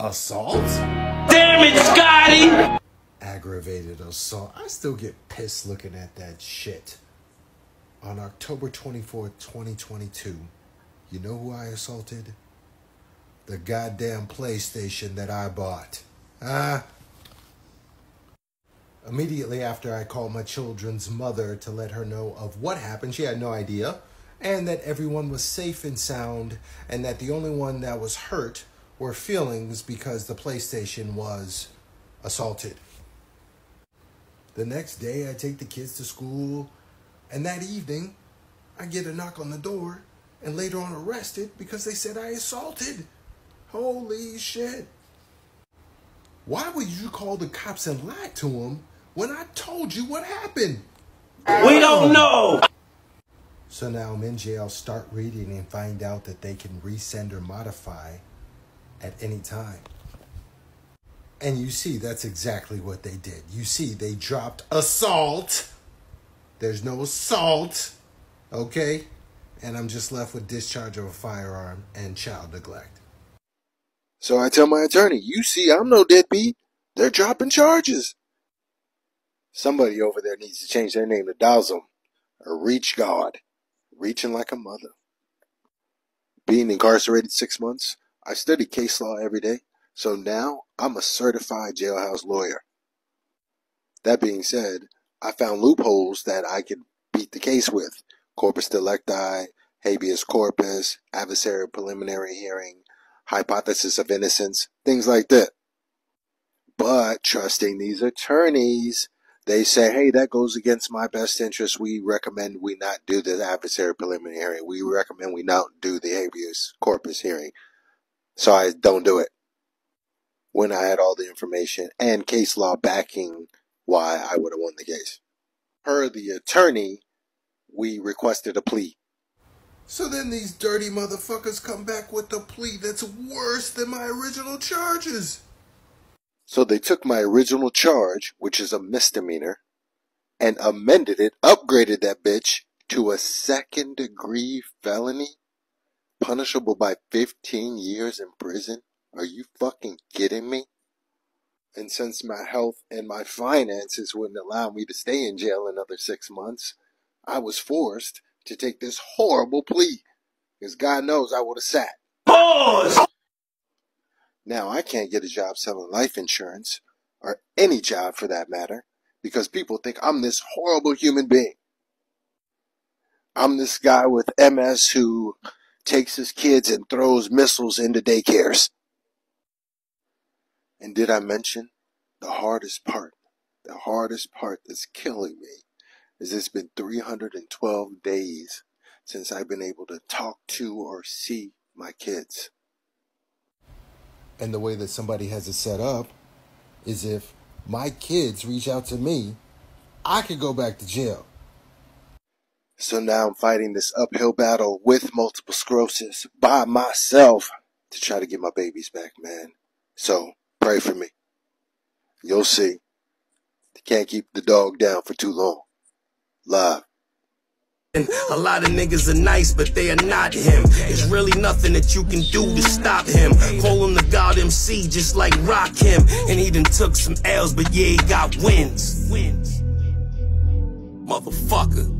Assault? Damn it, Scotty! Aggravated assault. I still get pissed looking at that shit. On October 24th, 2022, you know who I assaulted? The goddamn PlayStation that I bought. Ah. Immediately after I called my children's mother to let her know of what happened, she had no idea, and that everyone was safe and sound, and that the only one that was hurt were feelings because the PlayStation was assaulted. The next day, I take the kids to school, and that evening, I get a knock on the door and later on arrested because they said I assaulted. Holy shit. Why would you call the cops and lie to them when I told you what happened? We don't know! So now I'm in jail, start reading, and find out that they can resend or modify at any time. And you see, that's exactly what they did. You see, they dropped assault. There's no assault, okay? And I'm just left with discharge of a firearm and child neglect. So I tell my attorney, you see, I'm no deadbeat. They're dropping charges. Somebody over there needs to change their name to Dazum or Reach God, reaching like a mother. Being incarcerated six months, I study case law every day, so now I'm a certified jailhouse lawyer. That being said, I found loopholes that I could beat the case with corpus delicti, habeas corpus, adversarial preliminary hearing, hypothesis of innocence, things like that. But trusting these attorneys, they say, hey, that goes against my best interest. We recommend we not do the adversary preliminary. We recommend we not do the habeas corpus hearing. So I don't do it. When I had all the information and case law backing why I would have won the case. Per the attorney, we requested a plea. So then these dirty motherfuckers come back with a plea that's worse than my original charges. So they took my original charge, which is a misdemeanor, and amended it, upgraded that bitch to a second degree felony, punishable by 15 years in prison. Are you fucking kidding me? And since my health and my finances wouldn't allow me to stay in jail another six months, I was forced to take this horrible plea. Because God knows I would have sat. Pause! Now I can't get a job selling life insurance, or any job for that matter, because people think I'm this horrible human being. I'm this guy with MS who takes his kids and throws missiles into daycares. And did I mention the hardest part? The hardest part that's killing me is it's been 312 days since I've been able to talk to or see my kids. And the way that somebody has it set up is if my kids reach out to me, I could go back to jail. So now I'm fighting this uphill battle with multiple sclerosis by myself to try to get my babies back, man. So pray for me. You'll see. Can't keep the dog down for too long. Love. A lot of niggas are nice, but they are not him. There's really nothing that you can do to stop him. Call him the God MC, just like Rakim. And he done took some L's, but yeah, he got wins. wins. Motherfucker.